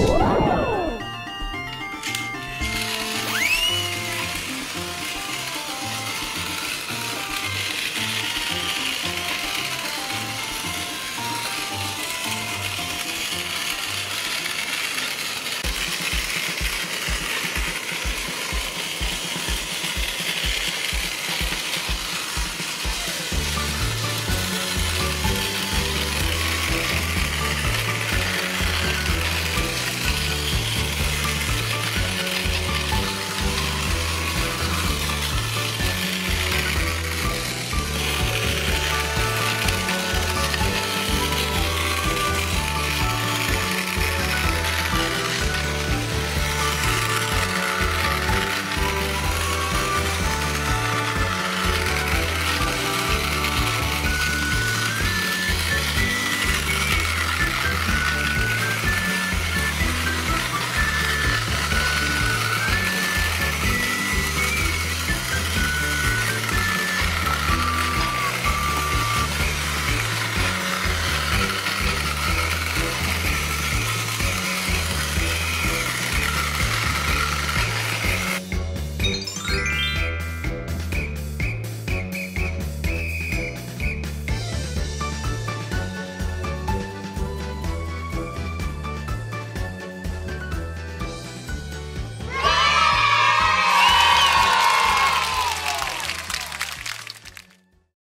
Whoa.